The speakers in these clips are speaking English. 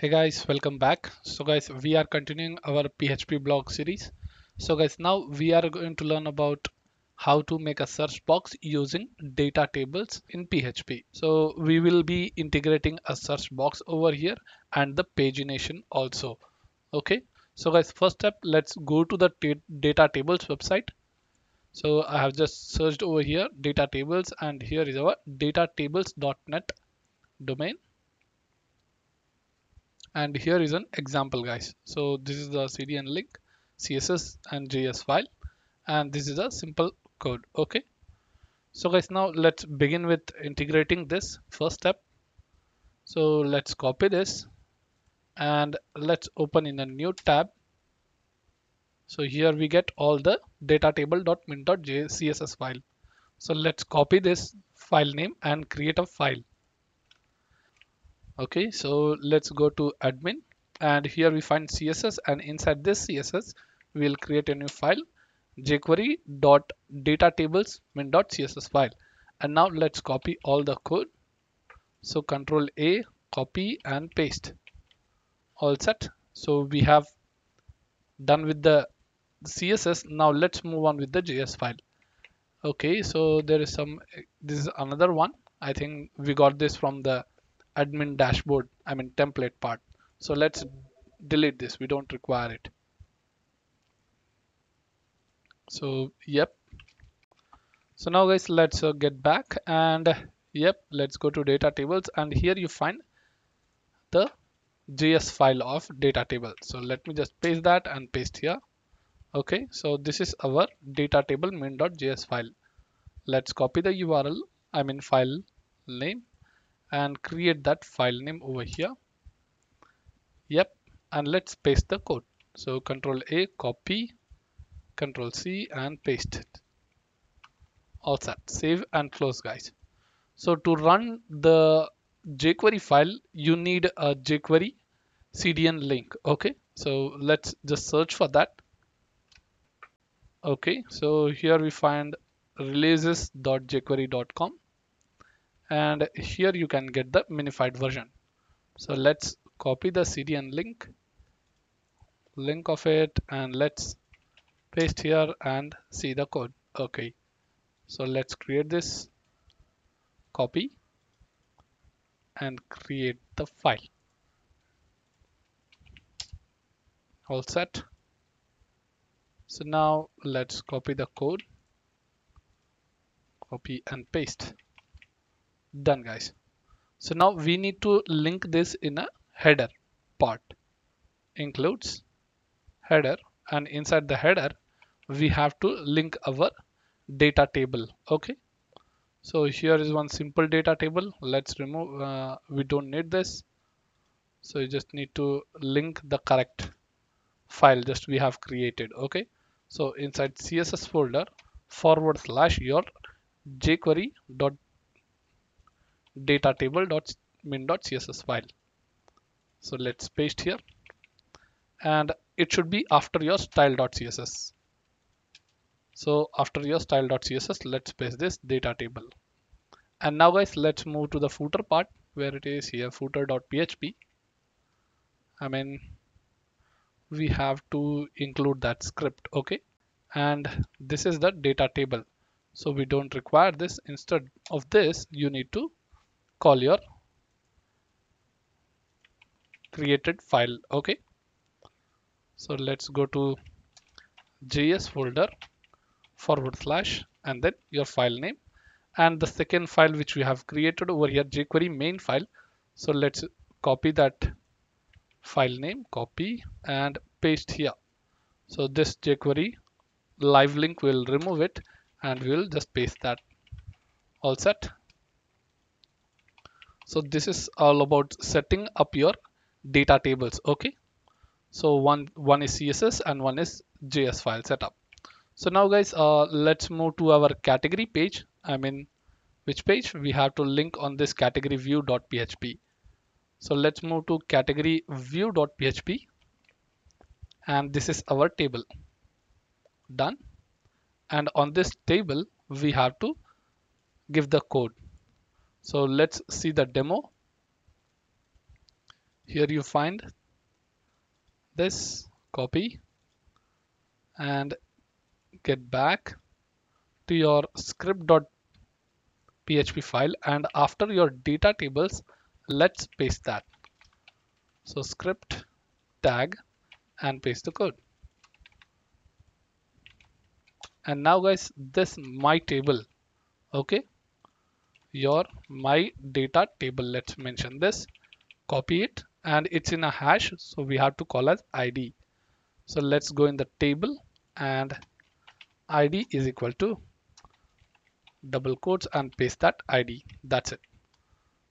hey guys welcome back. So guys we are continuing our php blog series. So guys now we are going to learn about how to make a search box using data tables in php so we will be integrating a search box over here and the pagination also. Okay? So guys first step let's go to the data tables website. So i have just searched over here data tables and here is our datatables.net domain and here is an example guys. So this is the cdn link css and js file. And this is a simple code okay? So guys now let's begin with integrating this first step. So let's copy this. And let's open in a new tab. So here we get all the data table.min.css file. So let's copy this file name and create a file okay so let's go to admin. And here we find css and inside this css we'll create a new file jquery.datatables file. And now let's copy all the code. So control a copy and paste. All set. So we have done with the css now let's move on with the js file. Okay so there is some this is another one. I think we got this from the admin dashboard I mean template part. So let's delete this. We don't require it. So yep. So now guys let's uh, get back and yep let's go to data tables. And here you find the js file of data table. So let me just paste that and paste here. Okay so this is our data table main.js file. Let's copy the url i mean file name and create that file name over here. Yep and let's paste the code. So control a copy control c and paste it. All set. Save and close guys. So to run the jquery file you need a jquery cdn link okay? So let's just search for that. Okay so here we find releases.jquery.com and here you can get the minified version. So let's copy the cdn link link of it and let's paste here and see the code. Okay. So let's create this copy and create the file. All set. So now let's copy the code copy and paste done guys. So now we need to link this in a header part. Includes header and inside the header we have to link our data table okay? So here is one simple data table. Let's remove uh, we don't need this. So you just need to link the correct file just we have created okay? So inside css folder forward slash your jquery dot data table.min.css file. So let's paste here and it should be after your style.css. So after your style.css, let's paste this data table. And now guys, let's move to the footer part where it is here footer.php. I mean, we have to include that script. Okay. And this is the data table. So we don't require this. Instead of this, you need to call your created file. Okay. So let's go to js folder forward slash and then your file name. And the second file which we have created over here jquery main file. So let's copy that file name copy and paste here. So this jquery live link will remove it and we'll just paste that. All set so this is all about setting up your data tables okay? So one one is css and one is js file setup. So now guys uh, let's move to our category page. I mean which page? We have to link on this category view.php so let's move to category view.php and this is our table. Done. And on this table we have to give the code so let's see the demo. Here you find this copy and get back to your script.php file. And after your data tables let's paste that. So script tag and paste the code. And now guys this my table. Okay your my data table. Let's mention this. Copy it and it's in a hash so we have to call as id so let's go in the table and id is equal to double quotes and paste that id that's it.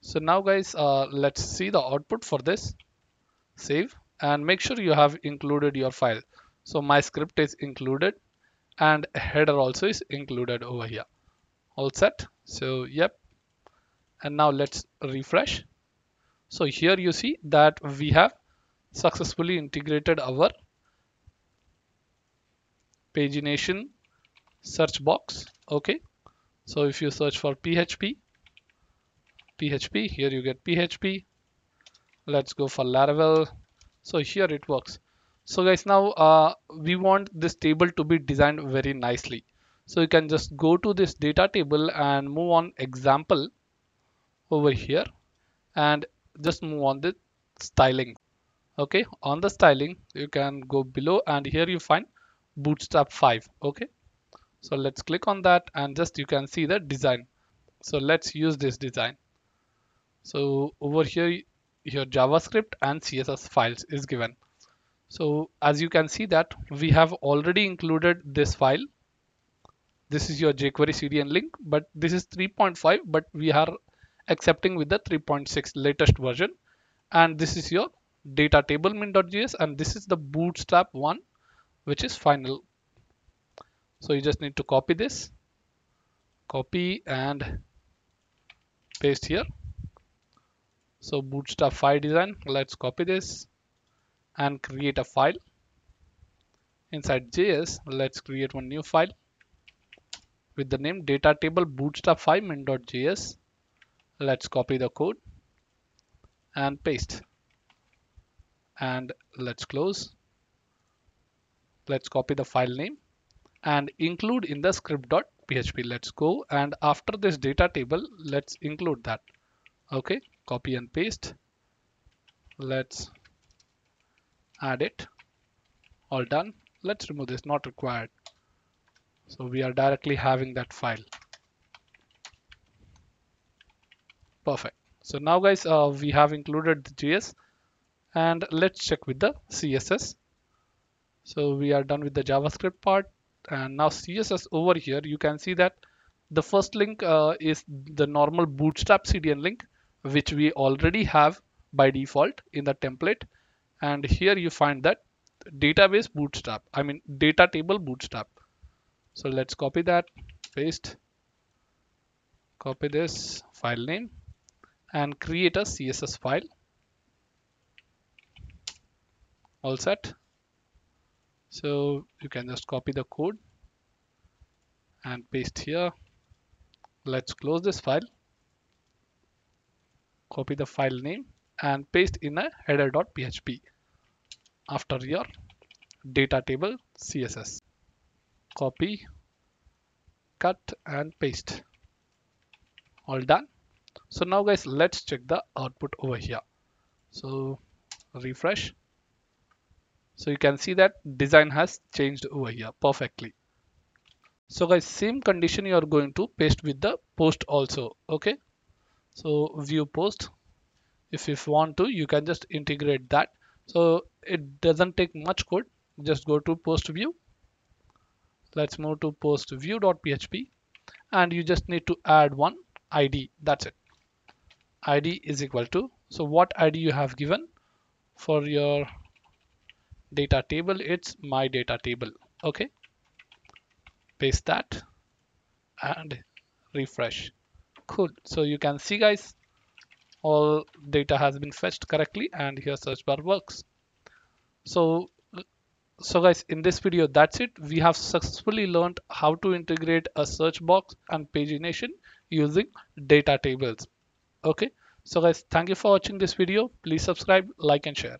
So now guys uh, let's see the output for this. Save and make sure you have included your file. So my script is included and header also is included over here. All set? So yep and now let's refresh. So here you see that we have successfully integrated our pagination search box. Okay. So if you search for php php here you get php let's go for laravel. So here it works. So guys now uh, we want this table to be designed very nicely. So you can just go to this data table and move on example over here and just move on the styling. Okay on the styling you can go below and here you find bootstrap 5 okay so let's click on that and just you can see the design. So let's use this design. So over here your javascript and css files is given. So as you can see that we have already included this file. This is your jQuery CDN link but this is 3.5 but we are accepting with the 3.6 latest version. And this is your data table min.js and this is the bootstrap one which is final. So you just need to copy this copy and paste here. So bootstrap 5 design let's copy this and create a file. Inside js let's create one new file with the name data table bootstrap 5 min.js let's copy the code and paste. And let's close. Let's copy the file name and include in the script.php let's go. And after this data table let's include that. Okay copy and paste. Let's add it. All done. Let's remove this. Not required. So we are directly having that file perfect. So now guys uh, we have included the js and let's check with the css so we are done with the javascript part and now css over here you can see that the first link uh, is the normal bootstrap cdn link which we already have by default in the template. And here you find that database bootstrap i mean data table bootstrap. So let's copy that paste copy this file name and create a css file. All set. So you can just copy the code and paste here. Let's close this file. Copy the file name and paste in a header.php after your data table css copy cut and paste. All done so now guys let's check the output over here. So refresh. So you can see that design has changed over here perfectly. So guys same condition you are going to paste with the post also okay? So view post. If you want to you can just integrate that. So it doesn't take much code. Just go to post view. Let's move to post view.php and you just need to add one id that's it id is equal to so what id you have given for your data table? It's my data table okay? Paste that and refresh. Cool. So you can see guys all data has been fetched correctly and here search bar works. So so guys in this video that's it. We have successfully learned how to integrate a search box and pagination using data tables okay So guys, thank you for watching this video. Please subscribe, like and share.